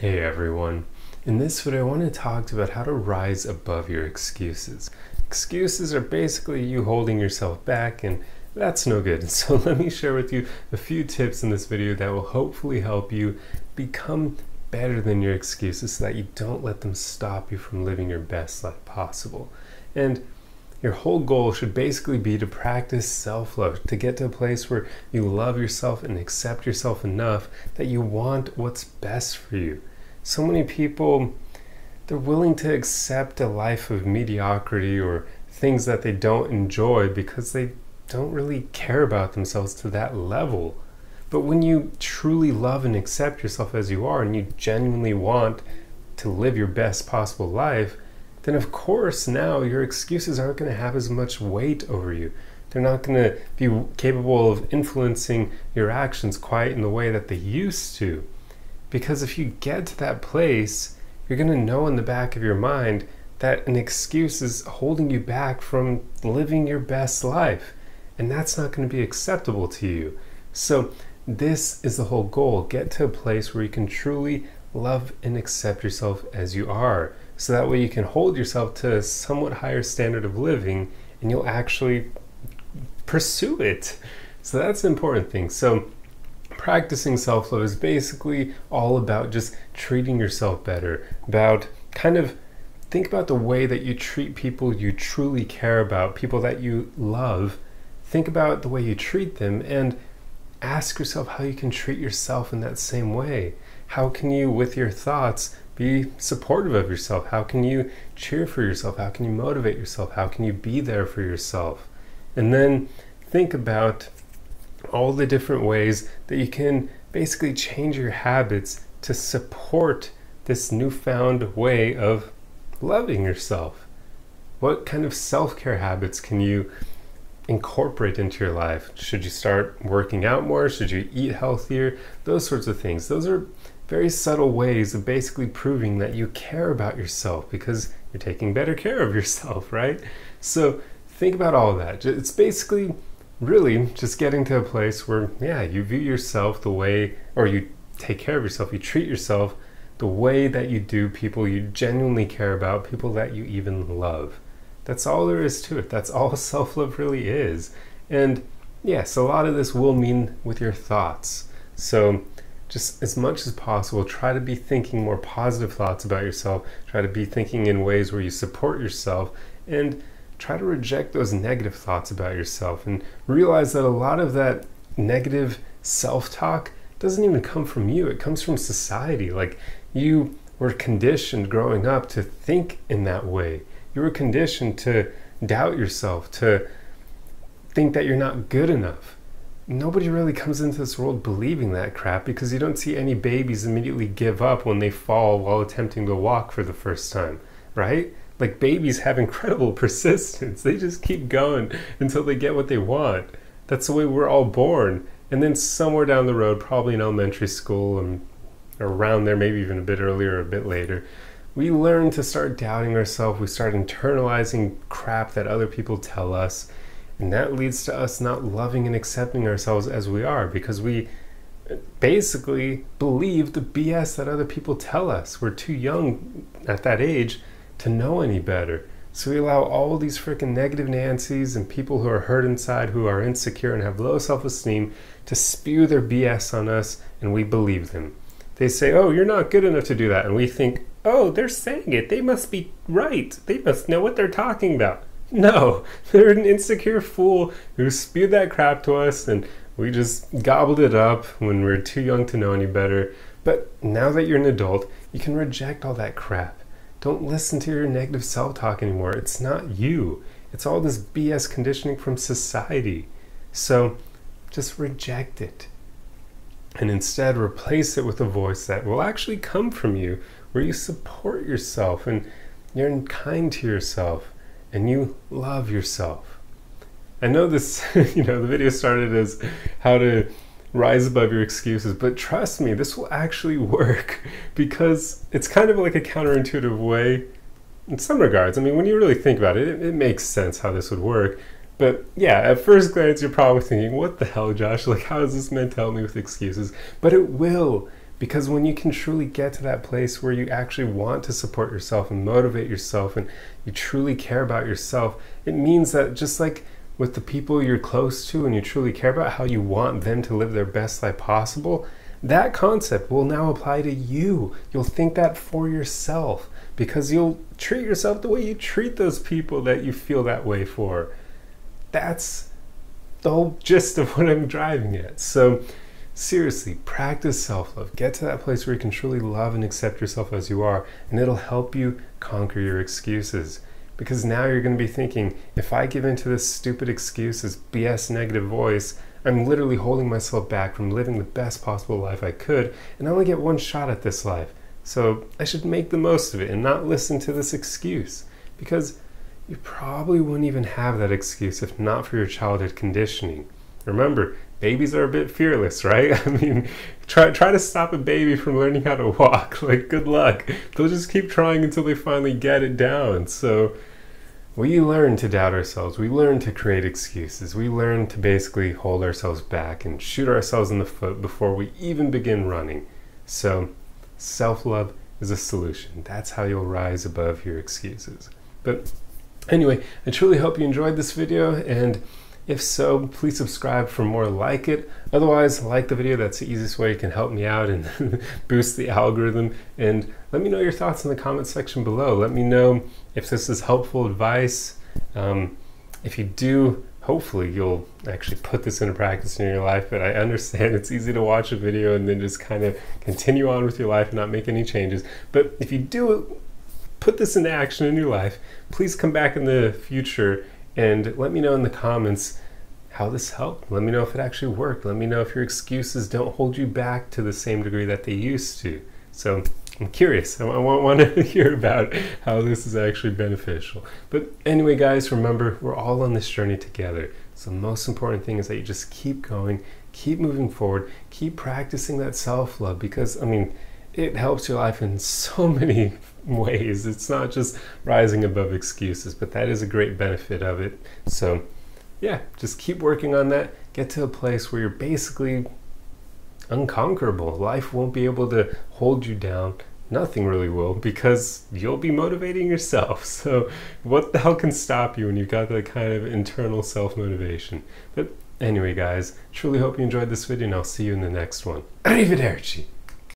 Hey everyone. In this video, I want to talk about how to rise above your excuses. Excuses are basically you holding yourself back, and that's no good. So, let me share with you a few tips in this video that will hopefully help you become better than your excuses so that you don't let them stop you from living your best life possible. And your whole goal should basically be to practice self love, to get to a place where you love yourself and accept yourself enough that you want what's best for you so many people they're willing to accept a life of mediocrity or things that they don't enjoy because they don't really care about themselves to that level. But when you truly love and accept yourself as you are and you genuinely want to live your best possible life, then of course now your excuses aren't going to have as much weight over you. They're not going to be capable of influencing your actions quite in the way that they used to. Because if you get to that place, you're going to know in the back of your mind that an excuse is holding you back from living your best life. And that's not going to be acceptable to you. So, this is the whole goal. Get to a place where you can truly love and accept yourself as you are. So that way you can hold yourself to a somewhat higher standard of living and you'll actually pursue it. So, that's the important thing. So, practicing self love is basically all about just treating yourself better, about kind of think about the way that you treat people you truly care about, people that you love. Think about the way you treat them and ask yourself how you can treat yourself in that same way. How can you, with your thoughts, be supportive of yourself? How can you cheer for yourself? How can you motivate yourself? How can you be there for yourself? And then think about all the different ways that you can basically change your habits to support this newfound way of loving yourself. What kind of self care habits can you incorporate into your life? Should you start working out more? Should you eat healthier? Those sorts of things. Those are very subtle ways of basically proving that you care about yourself because you're taking better care of yourself, right? So think about all that. It's basically really just getting to a place where, yeah, you view yourself the way, or you take care of yourself, you treat yourself the way that you do people you genuinely care about, people that you even love. That's all there is to it. That's all self love really is. And yes, a lot of this will mean with your thoughts. So, just as much as possible, try to be thinking more positive thoughts about yourself. Try to be thinking in ways where you support yourself. And try to reject those negative thoughts about yourself and realize that a lot of that negative self talk doesn't even come from you, it comes from society. Like you were conditioned growing up to think in that way. You were conditioned to doubt yourself, to think that you're not good enough. Nobody really comes into this world believing that crap because you don't see any babies immediately give up when they fall while attempting to walk for the first time, right? like babies have incredible persistence. They just keep going until they get what they want. That's the way we're all born. And then somewhere down the road, probably in elementary school and around there, maybe even a bit earlier or a bit later, we learn to start doubting ourselves. We start internalizing crap that other people tell us. And that leads to us not loving and accepting ourselves as we are because we basically believe the BS that other people tell us. We're too young at that age to know any better. So we allow all these freaking negative Nancy's and people who are hurt inside, who are insecure and have low self esteem, to spew their BS on us, and we believe them. They say, Oh, you're not good enough to do that. And we think, Oh, they're saying it. They must be right. They must know what they're talking about. No, they're an insecure fool who spewed that crap to us, and we just gobbled it up when we are too young to know any better. But now that you're an adult, you can reject all that crap. Don't listen to your negative self talk anymore. It's not you, it's all this BS conditioning from society. So just reject it. And instead, replace it with a voice that will actually come from you, where you support yourself and you're kind to yourself and you love yourself. I know this, you know, the video started as how to rise above your excuses. But trust me, this will actually work because it's kind of like a counterintuitive way in some regards. I mean, when you really think about it, it, it makes sense how this would work. But yeah, at first glance, you're probably thinking, what the hell, Josh? Like, how is this meant to help me with excuses? But it will Because when you can truly get to that place where you actually want to support yourself and motivate yourself and you truly care about yourself, it means that just like with the people you're close to and you truly care about how you want them to live their best life possible, that concept will now apply to you. You'll think that for yourself because you'll treat yourself the way you treat those people that you feel that way for. That's the whole gist of what I'm driving at. So, seriously, practice self love. Get to that place where you can truly love and accept yourself as you are, and it'll help you conquer your excuses. Because now you're going to be thinking, if I give in to this stupid excuse, this BS negative voice, I'm literally holding myself back from living the best possible life I could, and I only get one shot at this life. So I should make the most of it and not listen to this excuse. Because you probably wouldn't even have that excuse if not for your childhood conditioning. Remember, babies are a bit fearless, right? I mean, try try to stop a baby from learning how to walk. Like, good luck. They'll just keep trying until they finally get it down. So, we learn to doubt ourselves. We learn to create excuses. We learn to basically hold ourselves back and shoot ourselves in the foot before we even begin running. So, self love is a solution. That's how you'll rise above your excuses. But Anyway, I truly hope you enjoyed this video and if so, please subscribe for more like it. Otherwise, like the video. That's the easiest way you can help me out and boost the algorithm. And let me know your thoughts in the comment section below. Let me know if this is helpful advice. Um, if you do, hopefully you'll actually put this into practice in your life. But I understand it's easy to watch a video and then just kind of continue on with your life and not make any changes. But if you do put this into action in your life, please come back in the future and let me know in the comments how this helped. Let me know if it actually worked. Let me know if your excuses don't hold you back to the same degree that they used to. So I'm curious. I want, to hear about how this is actually beneficial. But anyway, guys, remember, we're all on this journey together. So the most important thing is that you just keep going, keep moving forward, keep practicing that self love because, I mean, it helps your life in so many ways. It's not just rising above excuses, but that is a great benefit of it. So, yeah, just keep working on that. Get to a place where you're basically unconquerable. Life won't be able to hold you down. Nothing really will because you'll be motivating yourself. So, what the hell can stop you when you've got that kind of internal self motivation? But anyway, guys, truly hope you enjoyed this video and I'll see you in the next one. Arrivederci!